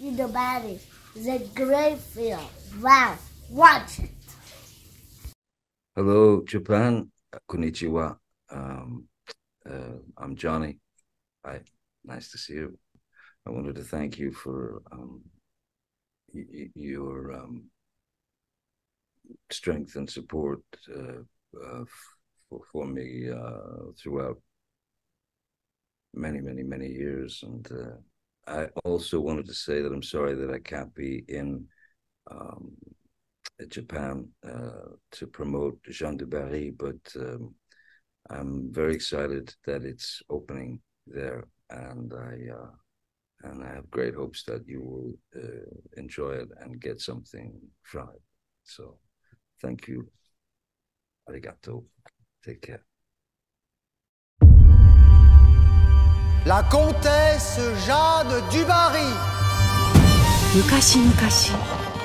Body is a great film. Wow, watch it. Hello, Japan. Konnichiwa. Um, uh, I'm Johnny. Hi, nice to see you. I wanted to thank you for um, y- your um, strength and support uh, uh, for, for me uh, throughout many, many, many years. And uh, I also wanted to say that I'm sorry that I can't be in um, Japan uh, to promote Jean de Barry, but um, I'm very excited that it's opening there, and I uh, and I have great hopes that you will uh, enjoy it and get something from it. So, thank you. Arigato. Take care. 昔々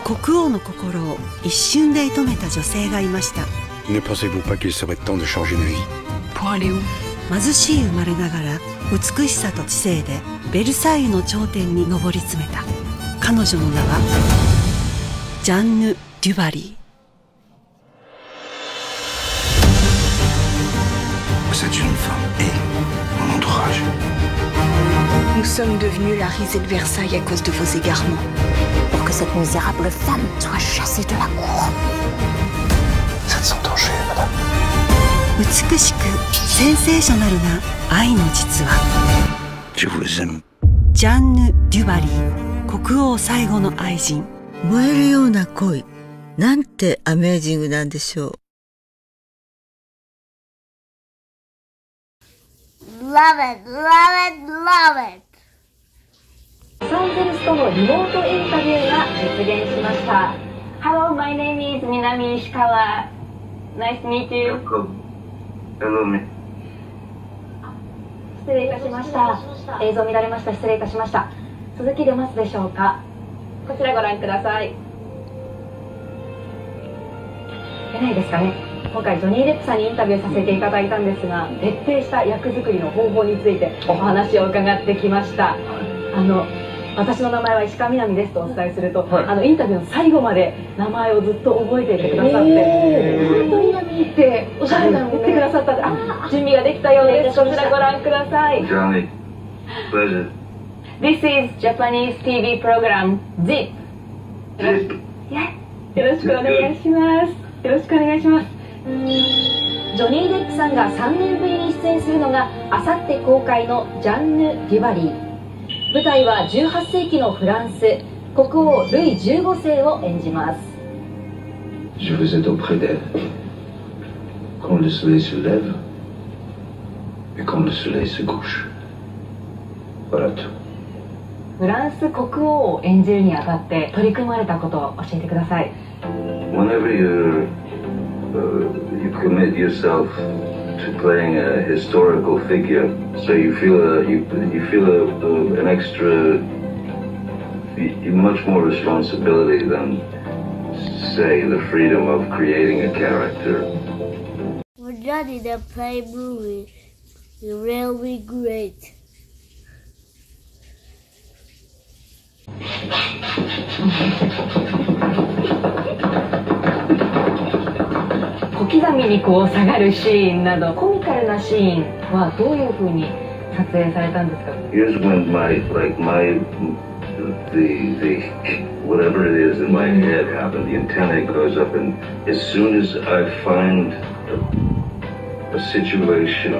国王の心を一瞬で射止めた女性がいました。貧しい生まれながら美しさと知性でベルサイユの頂点に上り詰めた。彼女の名はジャンヌ・デュバリー。sommes devenus la risée de Versailles à cause de vos égarements. Pour que cette misérable femme soit chassée de la cour. Ça ne sans danger, madame. 美しくセンセーショナルな愛の実話 Je vous aime. ジャンヌ・デュバリー国王最後の愛人燃えるような恋なんてアメージングなんでしょう Love it, love it, love it. ンゼルスとのリモートインタビューが実現しました。Hello, my name is 南石川。Nice to meet you. Hello, me. 失礼いたしました。映像乱れました。失礼いたしました。続き出ますでしょうか？こちらご覧ください。出ないですかね？今回ジョニー・デップさんにインタビューさせていただいたんですが、徹底した役作りの方法についてお話を伺ってきました。あの私の名前は石川みなみですとお伝えすると、あのインタビューの最後まで名前をずっと覚えていてくださって、本当にみっておっしゃってたの言ってくださった。ん。で、あ準備ができたようです。こちらご覧ください。This is Japanese TV program ZIP. よろしくお願いします。よろしくお願いします。ジョニー・デップさんが3年ぶりに出演するのがあさって公開のジャンヌ・デュバリー舞台は18世紀のフランス国王ルイ15世を演じます Je veux être auprès d'elle. Quand le soleil se lève et quand le soleil se couche. Voilà tout. フランス国王を演じるにあたって取り組まれたことを教えてください Whenever you uh, you commit yourself to playing a historical figure, so you feel a, you you feel a, a, an extra, y- y- much more responsibility than say the freedom of creating a character. For Johnny to play movie is really great. 小刻みにこう下がるシーンなどコミカルなシーンはどういうふうに撮影されたんですか Here's when my like my the the whatever it is in my head happened. The antenna goes up, and as soon as I find a, a situation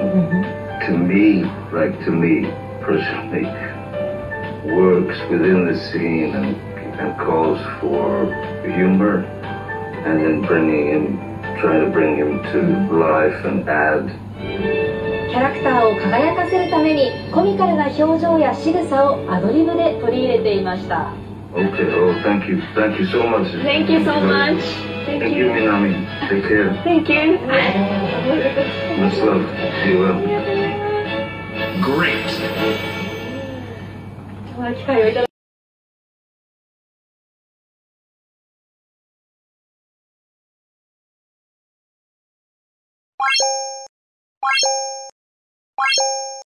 to me, like to me personally, works within the scene and and calls for humor, and then bringing him, trying to bring him to life and add キャラクターを輝かせるためにコミカルな表情や仕草をアドリブで取り入れていました Okay. Oh, thank you. Thank you so much. Thank you so much Thank you, Minami. Take care. Thank you Much love. Be well. Great. この機会をいただバシン!